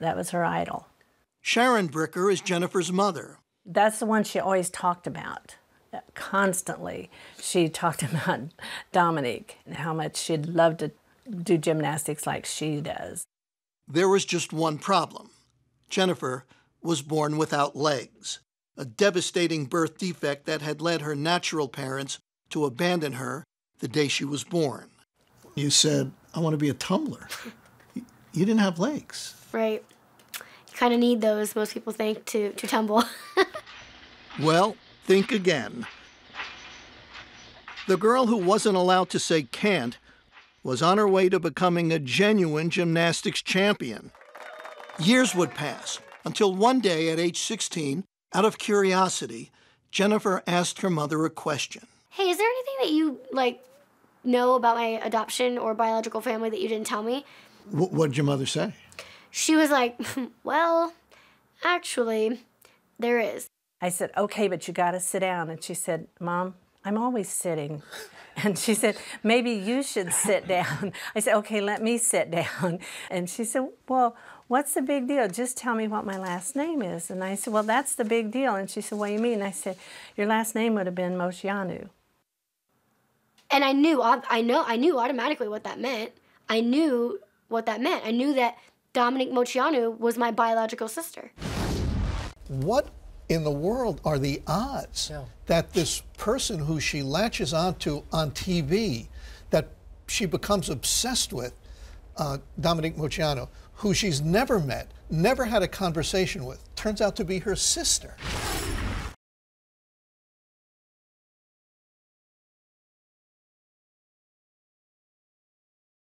That was her idol. Sharon Bricker is Jennifer's mother. That's the one she always talked about. Constantly, she talked about Dominique and how much she'd love to do gymnastics like she does. There was just one problem Jennifer was born without legs, a devastating birth defect that had led her natural parents to abandon her the day she was born. You said, I want to be a tumbler. You didn't have legs. Right. You kind of need those, most people think, to, to tumble. well, think again. The girl who wasn't allowed to say can't was on her way to becoming a genuine gymnastics champion. Years would pass until one day at age 16, out of curiosity, Jennifer asked her mother a question. Hey, is there anything that you like know about my adoption or biological family that you didn't tell me? W- what did your mother say? She was like, Well, actually, there is. I said, Okay, but you got to sit down. And she said, Mom, I'm always sitting. And she said, Maybe you should sit down. I said, Okay, let me sit down. And she said, Well, what's the big deal? Just tell me what my last name is. And I said, Well, that's the big deal. And she said, What do you mean? And I said, Your last name would have been Moceanu. And I knew, I know, I knew automatically what that meant. I knew what that meant. I knew that Dominique Moceanu was my biological sister. What in the world are the odds yeah. that this person who she latches onto on TV, that she becomes obsessed with, uh, Dominique Moceanu, who she's never met, never had a conversation with, turns out to be her sister?